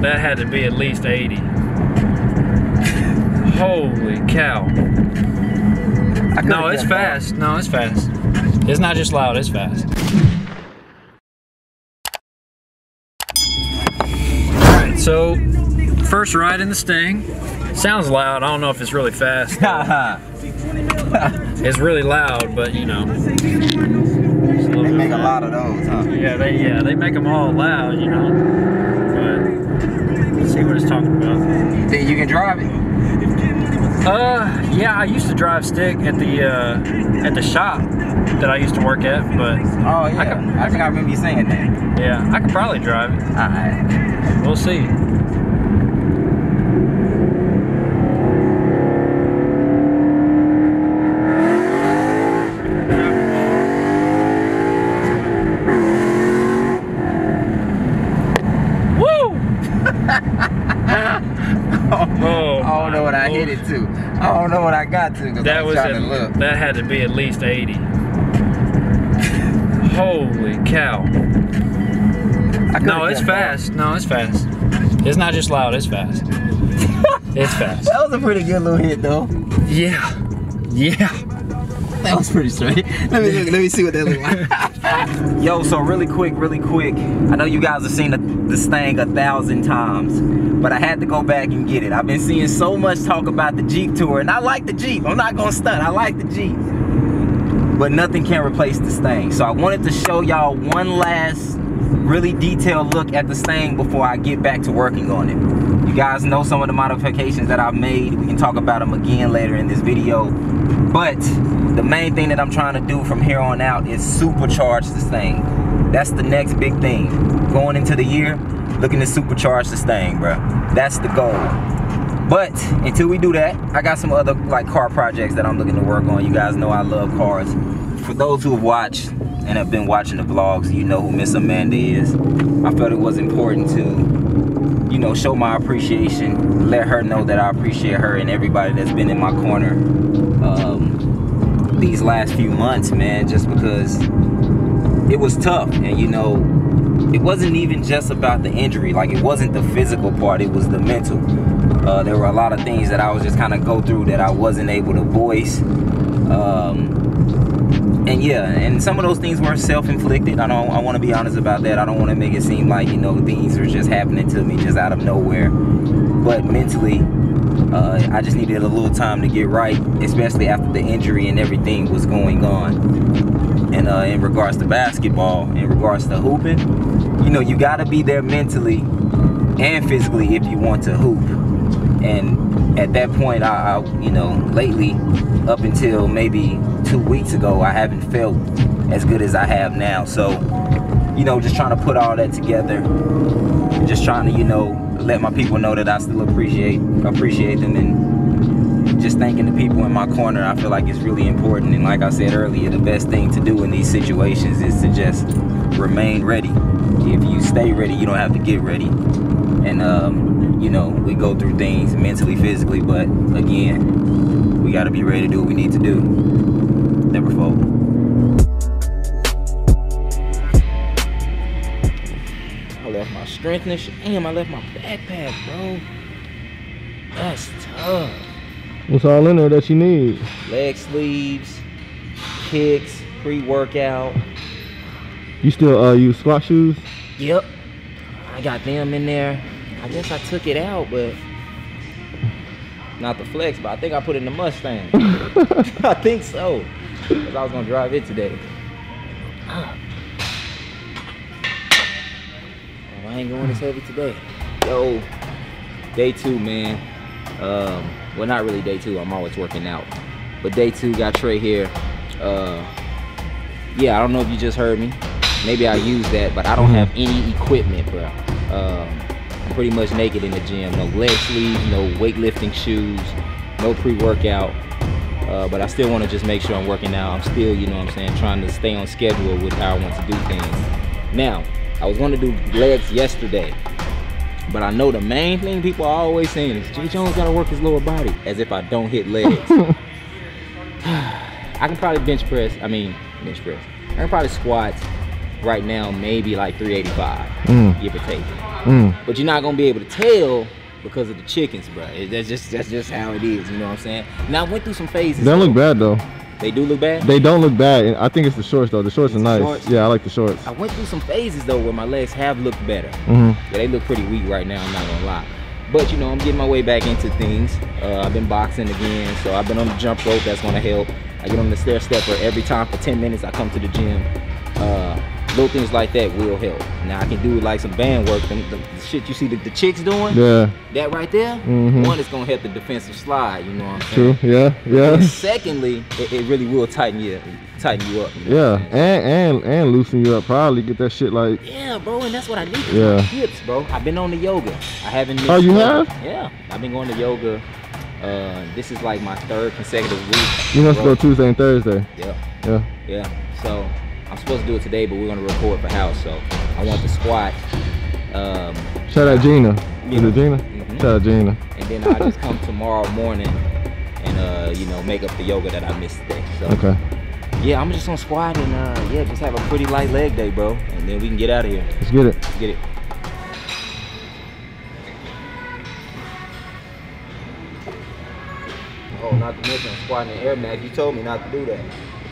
that had to be at least 80. Holy cow. No, it's fast. No, it's fast. It's not just loud, it's fast. Alright, so first ride in the Stang. Sounds loud. I don't know if it's really fast. It's really loud, but you know. it's a little they make a lot of those, huh? Yeah, they yeah they make them all loud, you know. See what it's talking about. You think you can drive it? Uh, yeah, I used to drive stick at the uh, at the shop that I used to work at, but Oh yeah. I, could- think I remember you saying that. yeah, I could probably drive it. Alright. We'll see. Woo! Oh, I don't know what I hit it to. I don't know what I got to because I That was was trying to look. that had to be at least 80. Holy cow. No, it's jumped fast. No, it's fast. It's not just loud, it's fast. It's fast. That was a pretty good little hit though. Yeah. Yeah. That was pretty straight. Let me look, let me see what that look like. Yo, so really quick, really quick. I know you guys have seen the, this thing a thousand times, but I had to go back and get it. I've been seeing so much talk about the Jeep tour, and I like the Jeep. I'm not gonna stunt. I like the Jeep. But nothing can replace this thing. So I wanted to show y'all one last really detailed look at this thing before I get back to working on it. You guys know some of the modifications that I've made. We can talk about them again later in this video. But the main thing that I'm trying to do from here on out is supercharge this thing. That's the next big thing. Going into the year, looking to supercharge this thing, bro. That's the goal. But until we do that, I got some other like car projects that I'm looking to work on. You guys know I love cars. For those who have watched and have been watching the vlogs, you know who Miss Amanda is. I felt it was important to, you know, show my appreciation, let her know that I appreciate her and everybody that's been in my corner um, these last few months, man, just because it was tough. And, you know, it wasn't even just about the injury. Like, it wasn't the physical part, it was the mental. Uh, there were a lot of things that I was just kind of go through that I wasn't able to voice. Um, and yeah, and some of those things were self-inflicted. I don't. I want to be honest about that. I don't want to make it seem like you know things are just happening to me just out of nowhere. But mentally, uh, I just needed a little time to get right, especially after the injury and everything was going on. And uh, in regards to basketball, in regards to hooping, you know, you got to be there mentally and physically if you want to hoop. And at that point, I, I, you know, lately, up until maybe two weeks ago, I haven't felt as good as I have now. So, you know, just trying to put all that together, just trying to, you know, let my people know that I still appreciate appreciate them and just thanking the people in my corner. I feel like it's really important. And like I said earlier, the best thing to do in these situations is to just remain ready. If you stay ready, you don't have to get ready. And um, you know, we go through things mentally, physically, but again, we gotta be ready to do what we need to do. Never fold. I left my strengthening. sh- Damn, I left my backpack, bro. That's tough. What's all in there that you need? Leg sleeves, kicks, pre-workout. You still uh use squat shoes? Yep. I got them in there. I guess I took it out, but not the flex, but I think I put it in the Mustang. I think so. Cause I was gonna drive it today. Ah. Well, I ain't going as heavy today. Yo, day two, man. Um, well, not really day two. I'm always working out. But day two, got Trey here. Uh, yeah, I don't know if you just heard me. Maybe I use that, but I don't have any equipment, bro. Um, I'm pretty much naked in the gym. No leg sleeves, no weightlifting shoes, no pre-workout. Uh, but I still want to just make sure I'm working out. I'm still, you know what I'm saying, trying to stay on schedule with how I want to do things. Now, I was going to do legs yesterday, but I know the main thing people are always saying is Jay Jones got to work his lower body, as if I don't hit legs. I can probably bench press. I mean, bench press. I can probably squat right now maybe like 385, Mm. give or take. Mm. But you're not gonna be able to tell because of the chickens, bro. It- That's just that's just how it is. You know what I'm saying? Now I went through some phases. They don't look bad though. They do look bad. They don't look bad. I think it's the shorts though. The shorts It's are nice. shorts? Yeah, I like the shorts. I went through some phases though where my legs have looked better. hmm Yeah, they look pretty weak right now. I'm not gonna lie. But you know, I'm getting my way back into things. Uh, I've been boxing again, so I've been on the jump rope. That's gonna help. I get on the stair stepper every time for 10 minutes. I come to the gym. Uh, little things like that will help. Now I can do like some band work. Them, the, the shit you see the, the chicks doing, Yeah. that right there. mm -hmm. One is gonna help the defensive slide. You know what I'm saying? True. Yeah. Yeah. And secondly, it, it really will tighten you, tighten you up. you know Yeah. what I'm saying? And and and loosen you up. Probably get that shit like. Yeah, bro, and that's what I need. Yeah. Hips, bro. I've been on the yoga. I haven't. Oh, you yoga. have? Yeah, I've been going to yoga. Uh, this is like my third consecutive week. You must bro. go Tuesday and Thursday. Yeah, Yeah. yeah. So I'm supposed to do it today, but we're gonna record for house. So I want the squat. Um, Shout out Gina. Yeah. it Gina? Mhm. Shout out Gina. and then I'll just come tomorrow morning and uh, you know, make up the yoga that I missed today. So Okay. yeah, I'm just gonna squat and uh, yeah, just have a pretty light leg day, bro, and then we can get out of here. Let's get it. Let's get it. Oh, not to mention squatting in air max. You told me not to do that.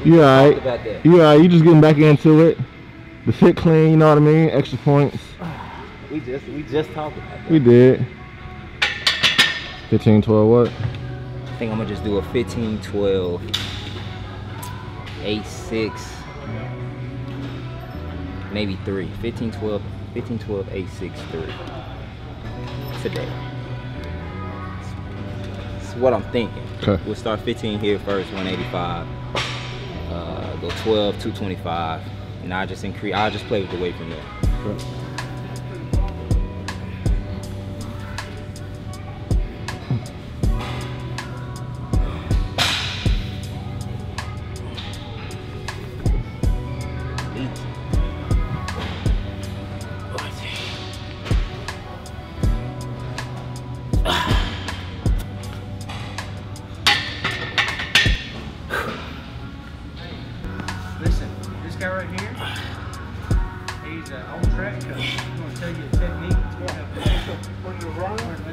You talked that. You alright? You just getting back into it. The fit clean. You know what I mean? Extra points. We just we just talked about that. We did. 15, 12, what? I think I'm gonna just do a 15, 12, 8, 6, maybe 3. 15, 12, 15, 12, 8, 6, 3. Today. That's what I'm thinking. Okay. We'll start 15 here first, 185. Uh, go 12, 225. And I'll just increase, I'll just play with the weight from there. Eight.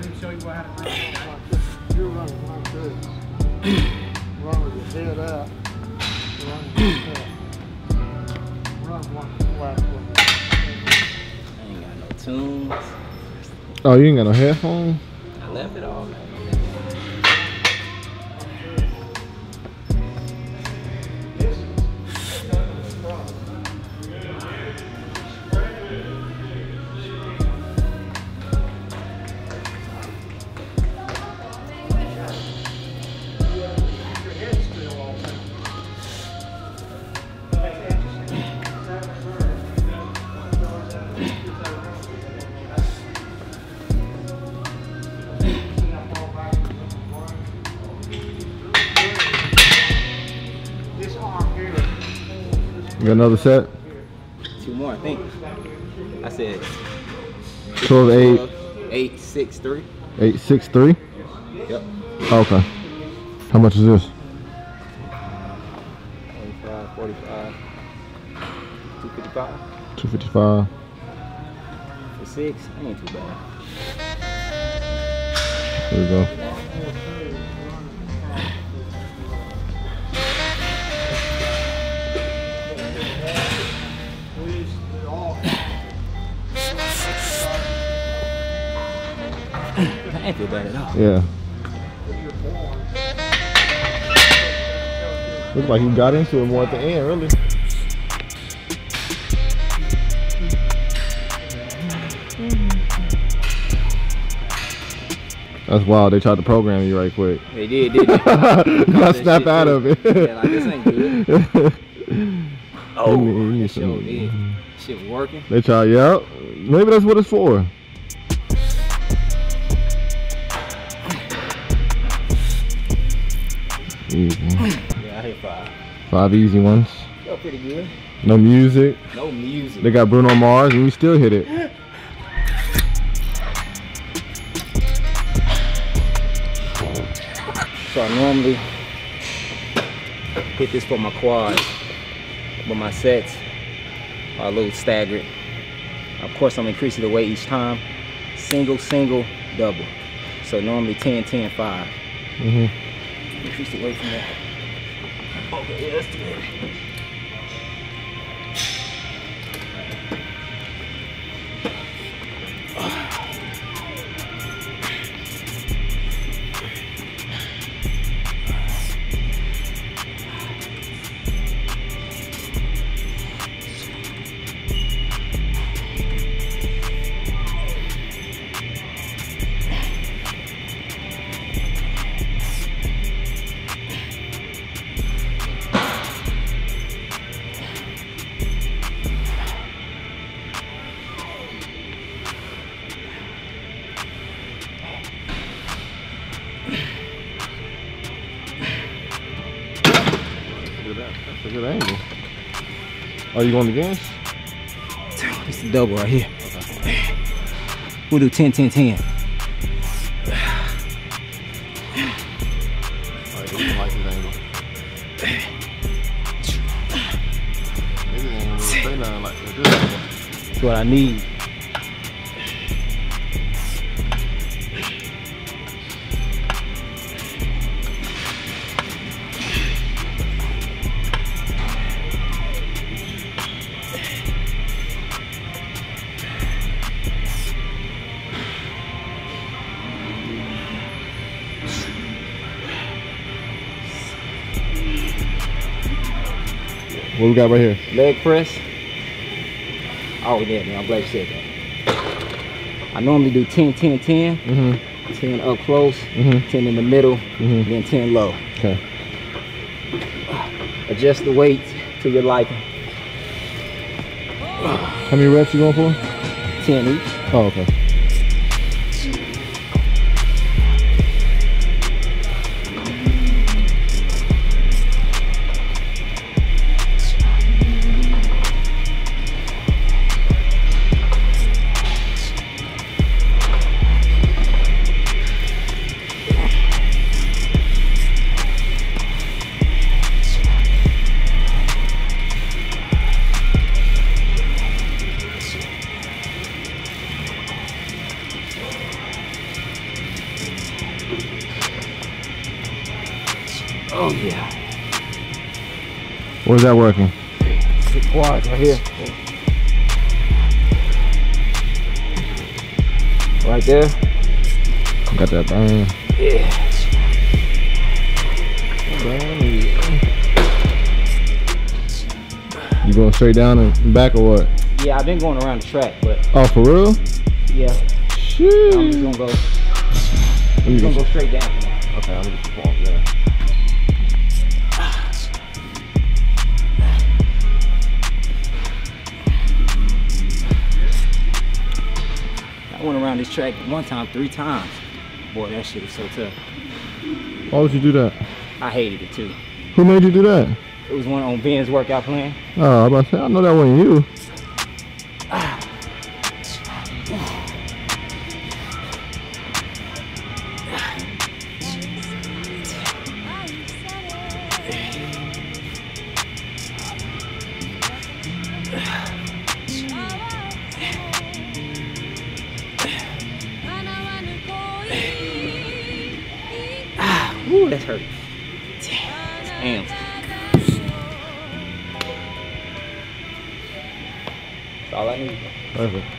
Let him show you how to run. you're running like this. Run with your head out. Run like that. Run one flat foot. I ain't got no tunes. Oh, you ain't got no headphones? Got another set? Two more, I think. I said 12, 8, 12, 8, 6, 3. 8, 6, 3? Yep. Okay. How much is this? 45, 45, 255 255 for 6. Ain't too bad. There we go. Ain't too bad at all. Yeah. Looks like you got into it more at the end, really. That's wild. They tried to program you right quick. They did, did they? Not snap shit out too. of it. Yeah, like this ain't good. Oh, need it did. Shit working. They try, yeah. Maybe that's what it's for. Easy. Yeah, I hit five. Five easy ones. Felt pretty good. No music. No music. They got Bruno Mars and we still hit it. So I normally hit this for my quads, but my sets are a little staggered. Of course, I'm increasing the weight each time. Single, single, double. So normally 10, 10, 5. Mm-hmm. Increase the weight from there. Okay, do it. A good angle. Are you going against? It's the double right here. We'll do 10, 10, 10. Alright, like this angle. Maybe they ain't gonna say nothing like this. That's what I need. What we got right here? Leg press. Oh yeah, man, I'm glad you said that. I normally do 10, 10, 10. Mm-hmm. 10 up close, mm -hmm. 10 in the middle, mm -hmm. then 10 low. Okay. Adjust the weight to your liking. How many reps you going for? 10 each. Oh, okay. Where's that working? The quads right here. Right there. Got that burn. Yeah. You going straight down and back or what? Yeah, I've been going around the track, but Oh, for real? yeah, Shoot. I'm just gonna go, I'm just gonna go straight down. Okay, I'm gonna get the track one time, three times. Boy, that shit was so tough. Why would you do that? I hated it too. Who made you do that? It was one on Ben's workout plan. Oh, I'm about to say, I know that wasn't you. That's hurt. Damn. That's all I need. Perfect.